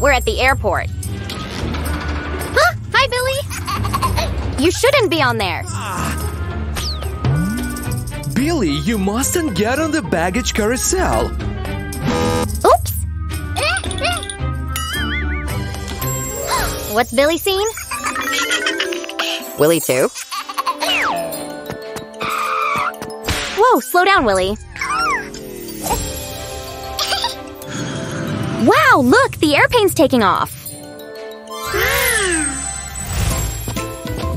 we're at the airport. Huh? Hi, Billy. You shouldn't be on there. Billy, you mustn't get on the baggage carousel. Oops. What's Billy seen? Willie too. Whoa, slow down, Willie. Wow, look, the airplane's taking off.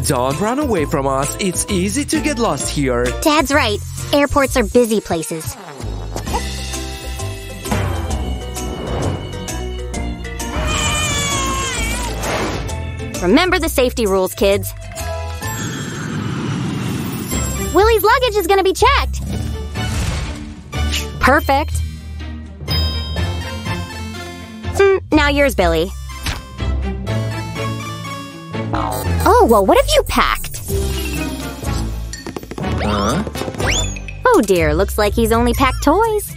Don't run away from us. It's easy to get lost here. Dad's right. Airports are busy places. Remember the safety rules, kids. Willie's luggage is gonna be checked. Perfect. Now yours, Billy. Oh, well, what have you packed? Huh? Oh dear, looks like he's only packed toys.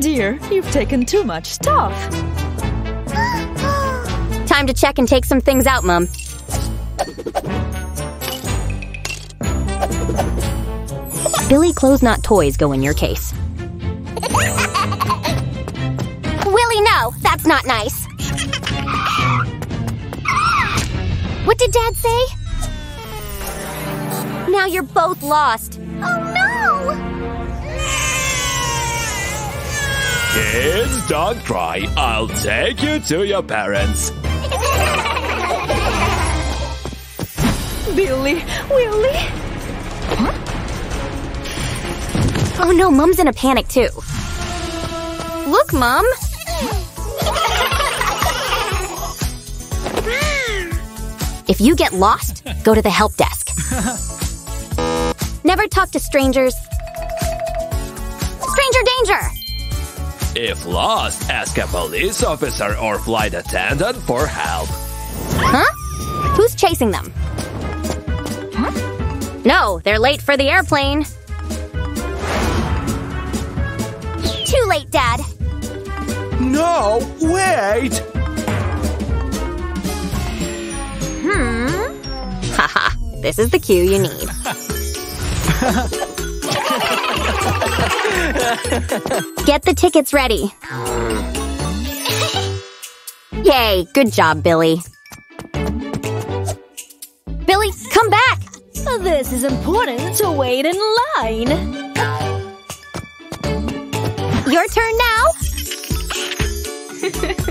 Dear, you've taken too much stuff. Time to check and take some things out, Mum. Billy clothes not toys go in your case. Not nice! What did Dad say? Now you're both lost. Oh no! Kids, don't cry. I'll take you to your parents. Billy, Willie. Oh no, Mum's in a panic too. Look, Mum! If you get lost, go to the help desk. Never talk to strangers. Stranger danger! If lost, ask a police officer or flight attendant for help. Huh? Who's chasing them? Huh? No, they're late for the airplane. Too late, Dad. No, wait! This is the cue you need. Get the tickets ready. Yay, good job, Billy. Billy, come back! This is important to wait in line. Your turn now.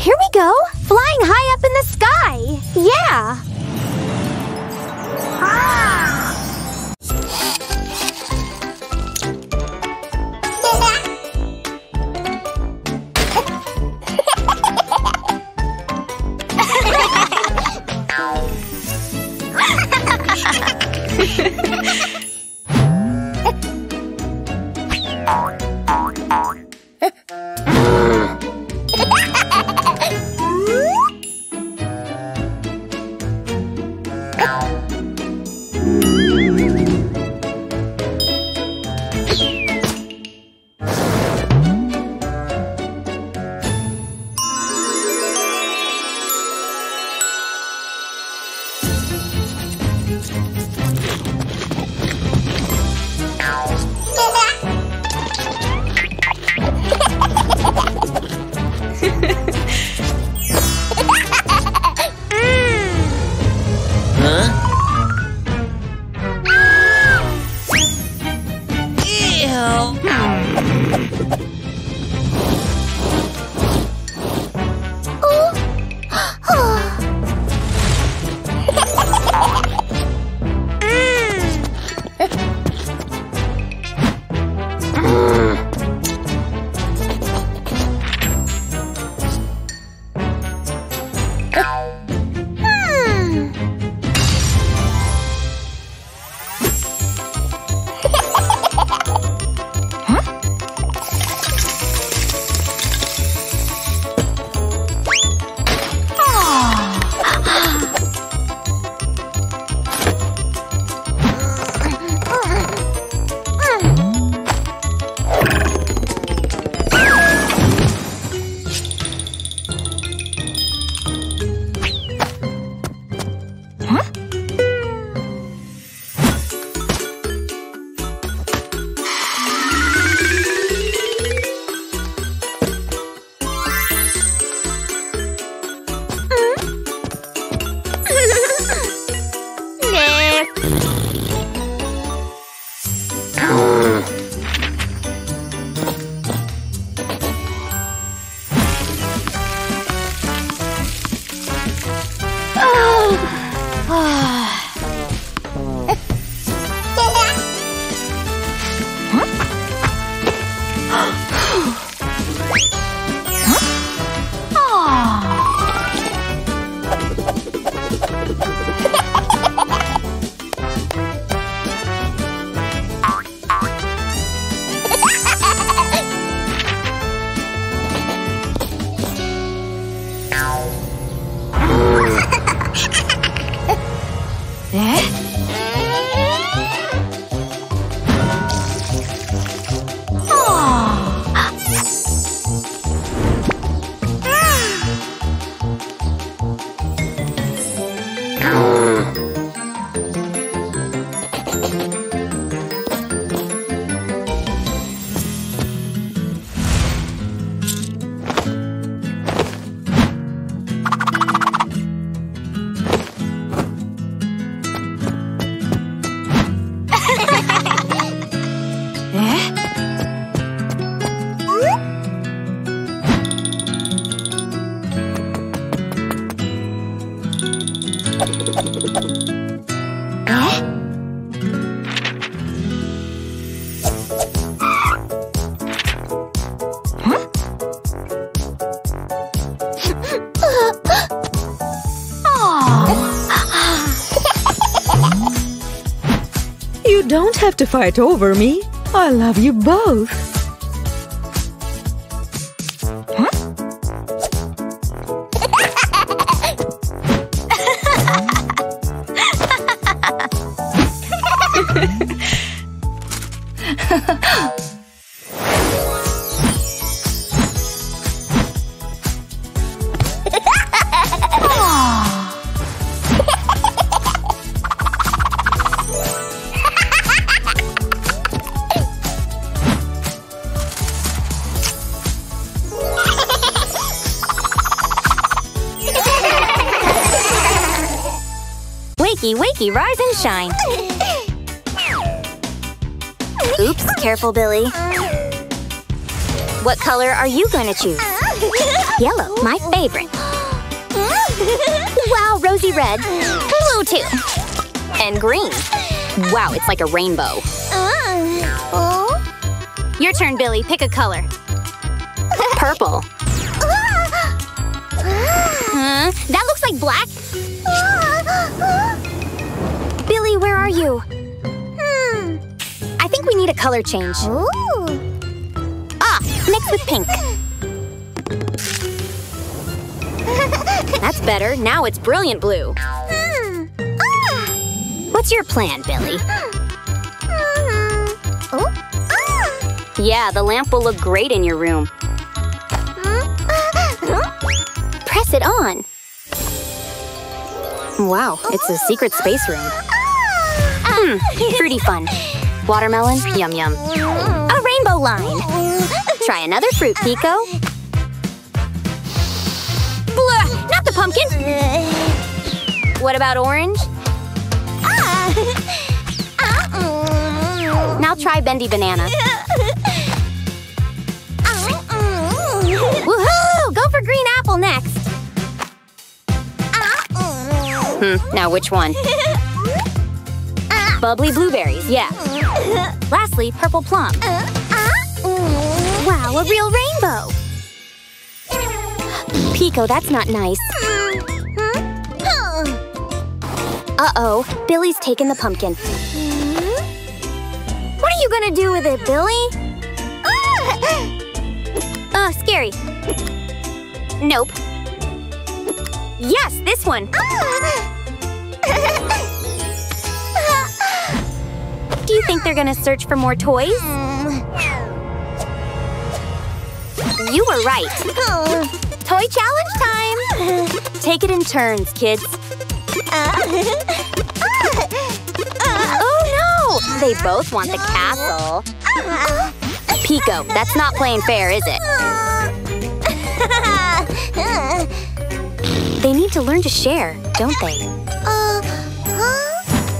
Here we go! Flying high up in the sky! Yeah! You have to fight over me. I love you both. Rise and shine. Oops, careful, Billy. What color are you going to choose? Yellow, my favorite. Wow, rosy red. Blue, too. And green. Wow, it's like a rainbow. Your turn, Billy. Pick a color. Purple. Huh? That looks like black. Where are you? Hmm. I think we need a color change. Ooh. Ah, mix with pink. That's better. Now it's brilliant blue. Hmm. Ah. What's your plan, Billy? Yeah, the lamp will look great in your room. Press it on. Wow, it's a secret space room. Hmm, fruity fun. Watermelon, yum yum. A rainbow line. Try another fruit, Pico. Blah, not the pumpkin. What about orange? Now try bendy banana. Woohoo! Go for green apple next. Hmm, now which one? Bubbly blueberries, yeah. Lastly, purple plum. Wow, a real rainbow! Pico, that's not nice. Uh-oh, Billy's taken the pumpkin. What are you gonna do with it, Billy? Oh, scary. Nope. Yes, this one. Do you think they're gonna search for more toys? You were right. Toy challenge time! Take it in turns, kids. Oh no! They both want the castle. Pico, that's not playing fair, is it? They need to learn to share, don't they?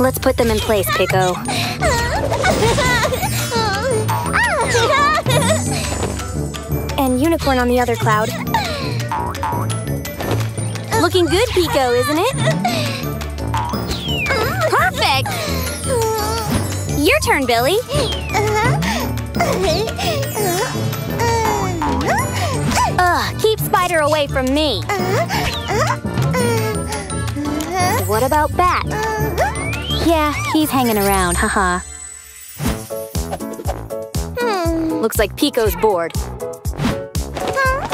Let's put them in place, Pico. And unicorn on the other cloud. Looking good, Pico, isn't it? Perfect! Your turn, Billy. Ugh, keep Spider away from me. What about Bat? Yeah, he's hanging around, haha. Hmm. Looks like Pico's bored. Hmm.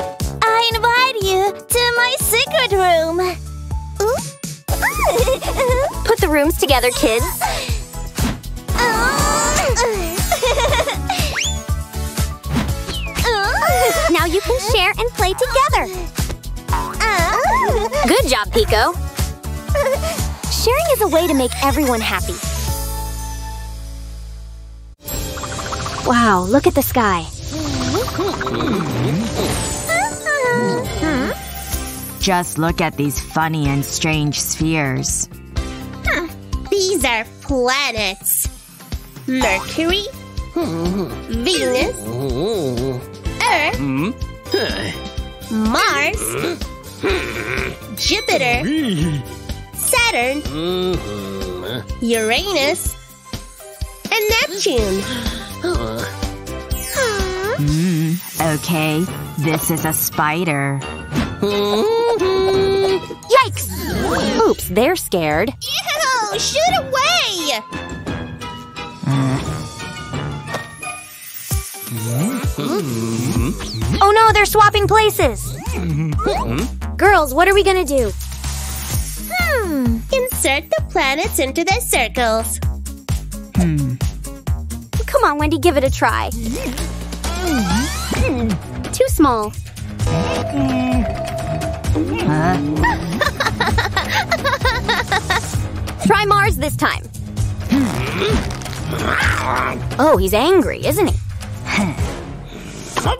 I invite you to my secret room. Put the rooms together, kids. Now you can share and play together. Good job, Pico. Sharing is a way to make everyone happy. Wow, look at the sky. Just look at these funny and strange spheres. These are planets. Mercury, Venus, Earth, Mars, Jupiter, Saturn, mm-hmm. Uranus, and Neptune. Mm-hmm. Okay, this is a spider. Mm-hmm. Yikes! Oops, they're scared. Ew! Shoot away! Oh no, they're swapping places. Girls, what are we gonna do? Insert the planets into their circles. Hmm. Come on, Wendy, give it a try. Too small. Try Mars this time. Oh, he's angry, isn't he?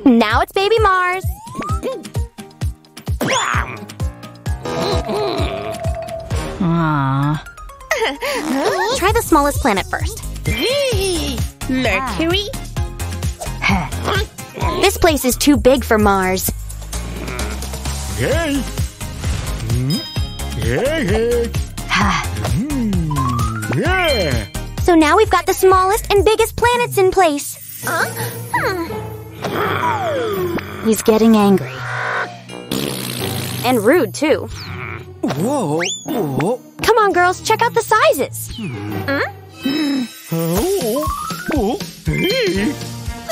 now it's baby Mars. Aww. Try the smallest planet first. Mercury, This place is too big for Mars. So now we've got the smallest and biggest planets in place. He's getting angry. And rude, too. Whoa. Whoa. Come on, girls, check out the sizes.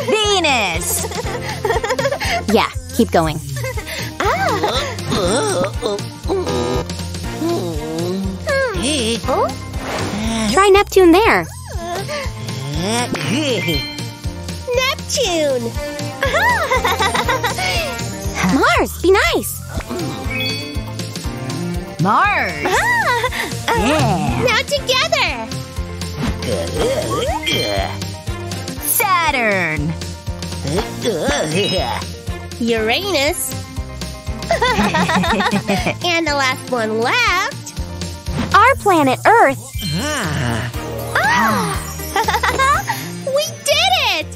Venus! Yeah, keep going. Try Neptune there. Neptune. Mars, be nice. Mars! Yeah! Now together. Saturn! Uranus. and the last one left. Our planet, Earth. Ah. ah. We did it!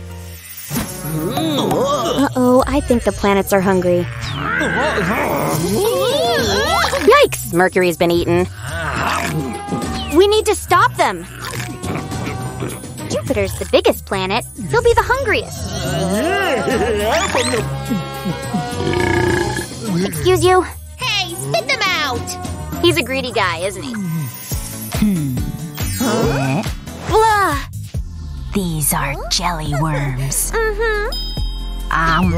Uh-oh, I think the planets are hungry. Yikes! Mercury's been eaten. We need to stop them. Jupiter's the biggest planet. He'll be the hungriest. Excuse you? Hey, spit them out! He's a greedy guy, isn't he? Blah! These are jelly worms. Mm-hmm. Um,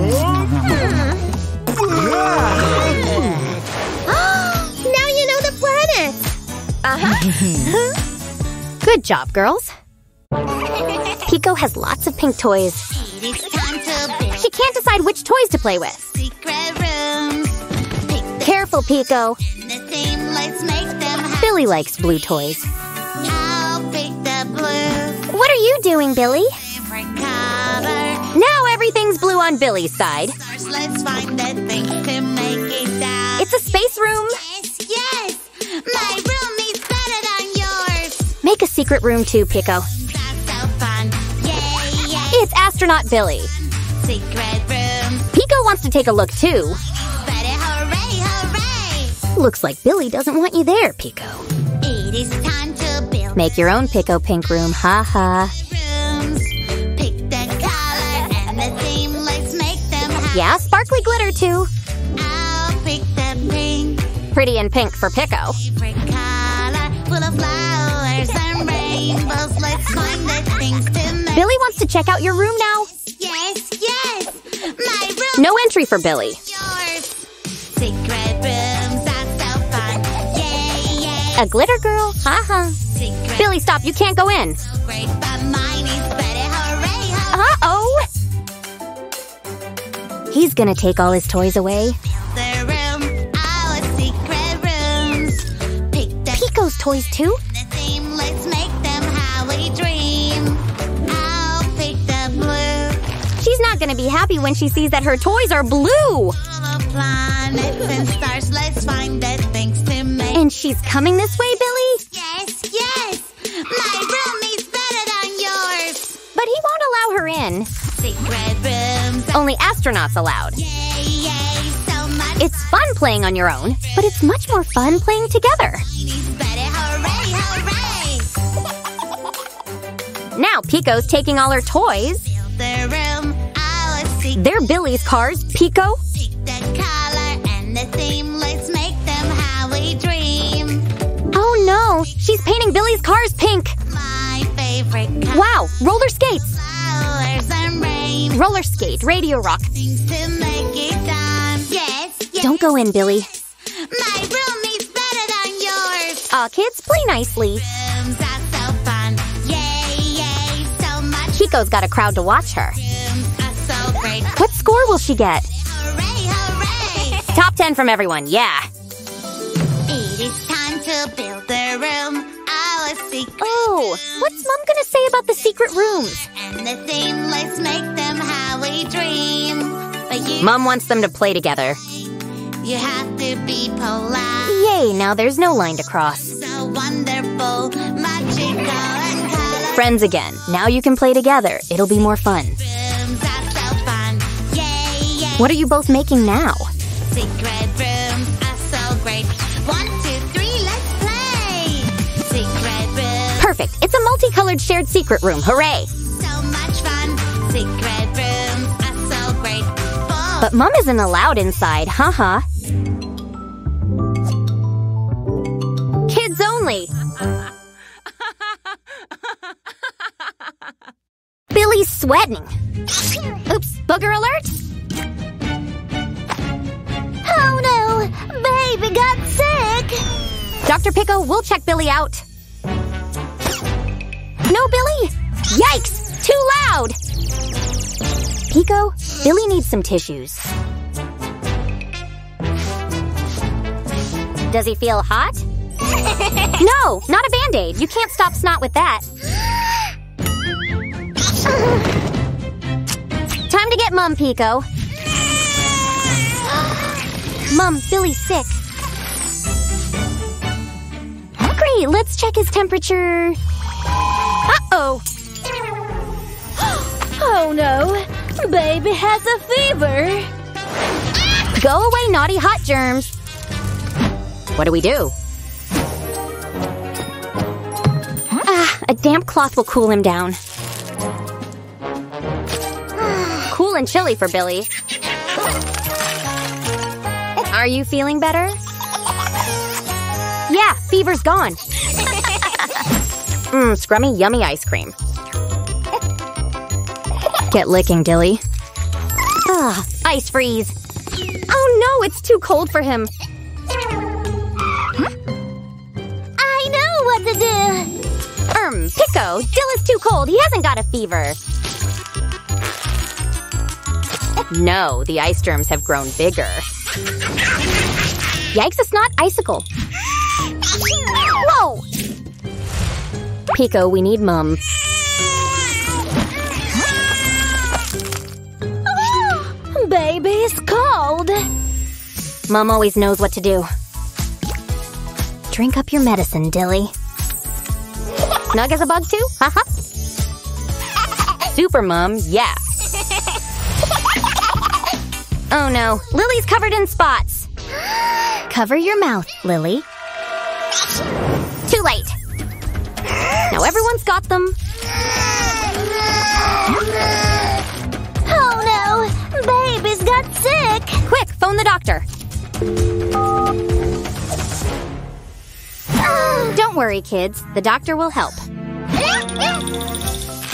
planets. Uh-huh. Good job, girls. Pico has lots of pink toys. She can't decide which toys to play with. Careful, Pico. Billy likes blue toys. What are you doing, Billy? Now everything's blue on Billy's side. Let's find the things to make it out. It's a space room. Make a secret room too, Pico. So. Yay, yay. It's astronaut Billy. Secret room. Pico wants to take a look too. Hooray, hooray. Looks like Billy doesn't want you there, Pico. It is time to build Make your own Pico pink room, ha ha. Yeah, sparkly glitter too. Pretty and pink for Pico. Rainbows. Let's find the things to make. Billy wants to check out your room now. Yes, yes. My room No entry for Billy. yours. Secret rooms are so fun. Yay, yay. A glitter girl, ha ha. Billy, stop, you can't go in. great, but mine is better. Hooray, hooray. Uh oh. He's gonna take all his toys away. The room, our secret rooms. Pick the Pico's toys too? The theme. Let's make them how we dream. I'll pick the blue. She's not gonna be happy when she sees that her toys are blue. All the planets and stars. Let's find the things to make. And she's coming this way, Billy? Yes, yes. My room is better than yours. But he won't allow her in. Secret rooms. Only astronauts allowed. Yay, yay. So much It's fun playing on your own, but it's much more fun playing together. Now Pico's taking all her toys. The room, our secret. They're Billy's cars, Pico. The color and the theme. Let's make them how we dream. Oh no, she's painting Billy's cars pink. My favorite favorite color. Wow, roller skates! And rain. Roller skate, radio rock. To make it done. Yes, yes. Don't go in, Billy. My room is better than yours. Aw, kids, play nicely. Pico's got a crowd to watch her. Rooms are so great. What score will she get? Hooray, hooray. Top 10 from everyone, yeah. It is time to build a room. Our secret. Oh, what's Mom gonna say about the secret rooms? And the theme, let's make them how we dream. Mom wants them to play together. you have to be polite. Yay, now there's no line to cross. So wonderful, magical. Friends again. Now you can play together. It'll be more fun. Rooms are so fun. Yay, yay. What are you both making now? Secret rooms are so great. One, two, three, let's play. Secret Perfect. It's a multicolored shared secret room. Hooray! so much fun. Secret rooms are so great. But Mom isn't allowed inside, haha. Kids only. Sweating. Oops, booger alert. Oh no! Baby got sick! Dr. Pico, we'll check Billy out. No, Billy! Yikes! Too loud! Pico, Billy needs some tissues. Does he feel hot? no, not a band aid. You can't stop snot with that. Time to get Mum, Pico. Mum, Billy's sick. Great, let's check his temperature. Uh-oh. Oh no! Baby has a fever! Go away, naughty hot germs. What do we do? Ah, a damp cloth will cool him down. And chilly for Billy. Are you feeling better? Yeah, fever's gone. Mmm, scrummy, yummy ice cream. Get licking, Dilly. Ah, ice freeze. Oh no, it's too cold for him. I know what to do! Erm, Pico, Dill is too cold. He hasn't got a fever. No, the ice germs have grown bigger. Yikes, it's not icicle. Whoa! Pico, we need Mum. Oh, Baby's cold! Mum always knows what to do. Drink up your medicine, Dilly. Snug as a bug, too? Haha. Super Mum, yeah. Oh no, Lily's covered in spots. Cover your mouth, Lily. Too late. Now everyone's got them. Oh no! Baby's got sick! Quick, phone the doctor. Don't worry, kids. The doctor will help.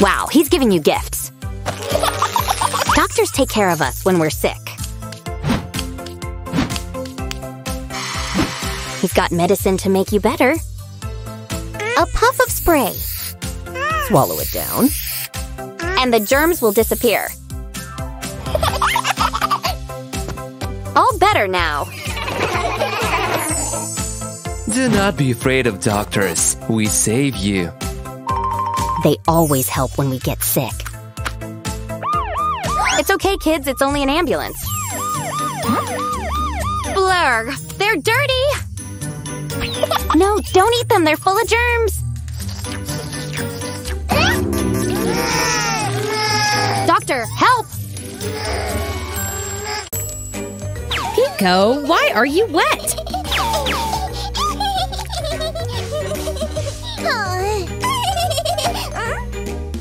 Wow, he's giving you gifts. Doctors take care of us when we're sick. He's got medicine to make you better. A puff of spray. Swallow it down. And the germs will disappear. All better now. Do not be afraid of doctors. We save you. They always help when we get sick. It's okay, kids. It's only an ambulance. Blurg. They're dirty. No, don't eat them. They're full of germs. Doctor, help! Pico, why are you wet?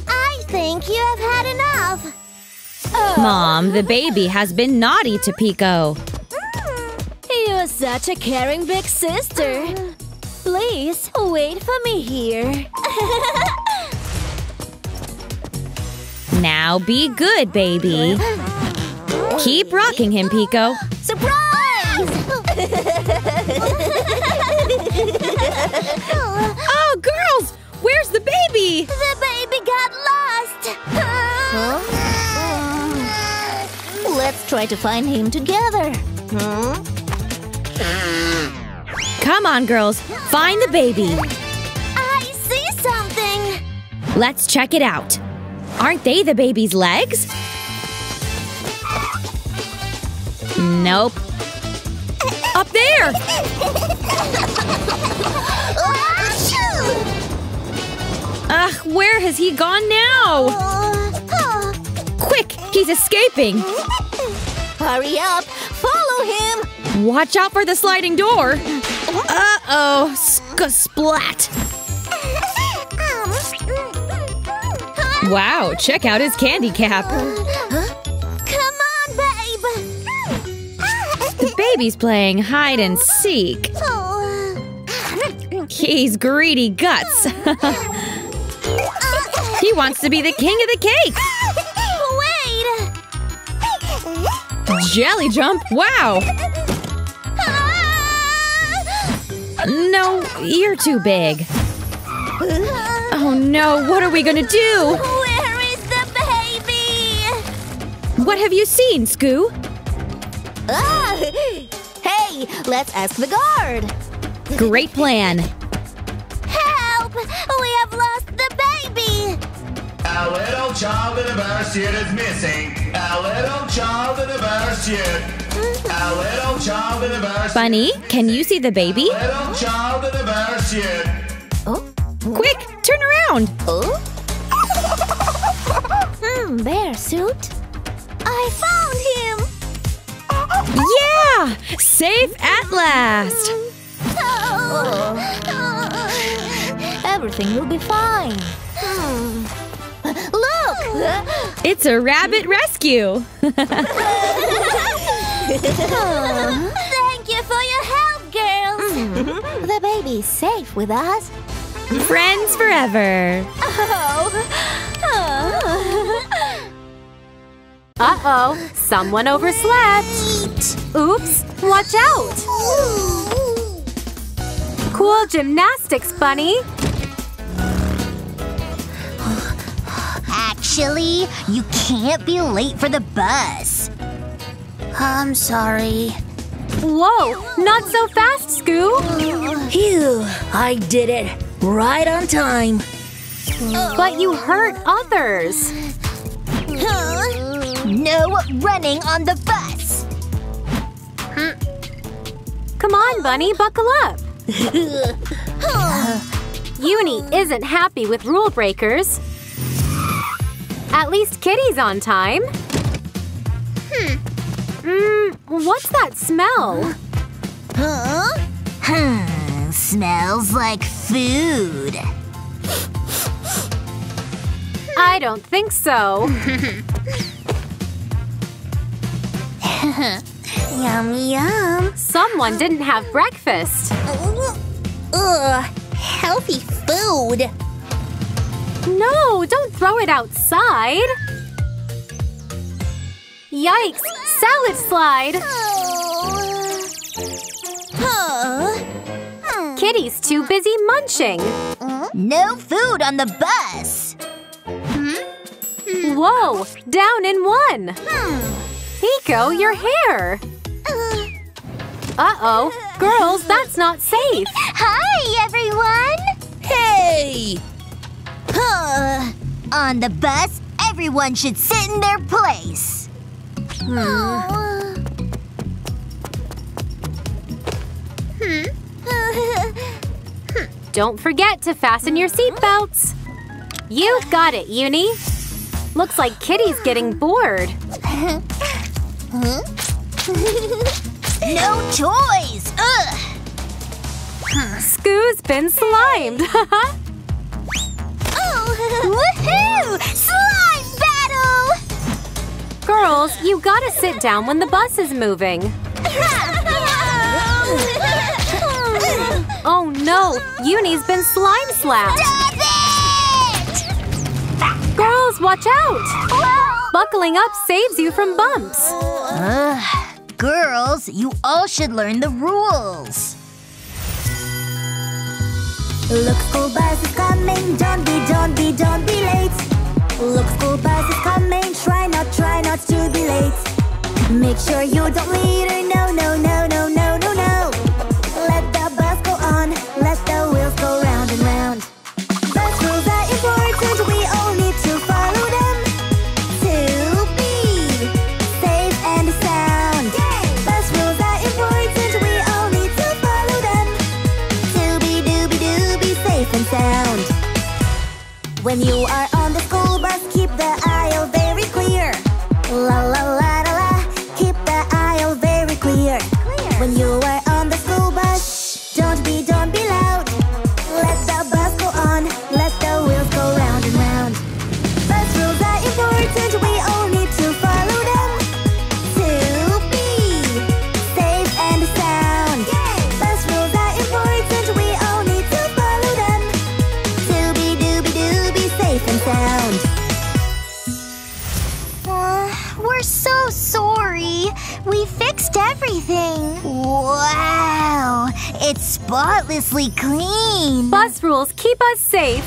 I think you have had enough. Oh. Mom, the baby has been naughty to Pico. Mm. You're such a caring big sister. Mm. Please, wait for me here. Now be good, baby. Keep rocking him, Pico. Surprise! Oh, girls! Where's the baby? the baby got lost. Let's try to find him together. Come on, girls. Find the baby. I see something. Let's check it out. Aren't they the baby's legs? Nope. Up there! Ugh, where has he gone now? Quick, he's escaping. Hurry up! Follow him! Watch out for the sliding door. Uh-oh, sk-splat. Wow, check out his candy cap. Come on, babe! The baby's playing hide and seek. He's greedy guts. he wants to be the king of the cake. Wait! Jelly jump, wow. No, you're too big. Oh no, what are we gonna do? Where is the baby? What have you seen, Scoo? Ah! Hey, let's ask the guard. Great plan. Help! We have lost the baby! A little child in a bear suit is missing. A little child in a bear suit. A little child in a bear. Bunny, can you see the baby? Little child in a bear suit. Quick, turn around. Oh? hmm, bear suit. I found him! Yeah! Safe at last. Everything will be fine. Look! It's a rabbit rescue. Thank you for your help, girls! Mm-hmm. the baby's safe with us. Friends forever. Oh. Uh-oh, someone overslept. Oops, watch out. Cool gymnastics, Bunny. Actually, you can't be late for the bus. I'm sorry. Whoa, not so fast, Scoo. Phew, I did it. Right on time. But you hurt others. Huh? No running on the bus. Come on, Bunny, buckle up. Uni isn't happy with rule breakers. At least Kitty's on time. Mmm, what's that smell? Huh? Hmm, smells like food. I don't think so. Yum yum. Someone didn't have breakfast. Ugh, healthy food. No, don't throw it outside. Yikes, salad slide. Kitty's too busy munching. No food on the bus. Whoa, down in one. Pico, your hair. Uh-oh. Girls, that's not safe. Hi, everyone. Hey! Huh. On the bus, everyone should sit in their place. Hmm. Don't forget to fasten your seatbelts. You've got it, Uni. Looks like Kitty's getting bored. No toys. Ugh. Scoo's been slimed. oh! Woohoo! Slime battle! Girls, you gotta sit down when the bus is moving. Oh no, Uni's been slime slapped. Stop it! Girls, watch watch out! Buckling up saves you from bumps. Ugh, girls, you all should learn the rules. Look, school bus is coming. Don't be, don't be, don't be late. Look, school bus is coming. Try not, to be late. Make sure you don't lead her. No, no, no, no, no, no, no. Let the bus go on. Let the wheels go round and round. Bus rules are important. We all need to follow them to be safe and sound. Bus rules are important. We all need to follow them Dooby dooby dooby, safe and sound. When you are spotlessly clean. Bus rules keep us safe.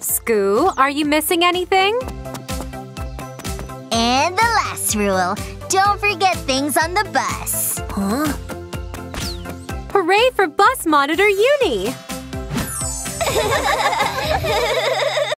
Scoo, are you missing anything? And the last rule don't forget things on the bus. Huh? Hooray for Bus Monitor Uni!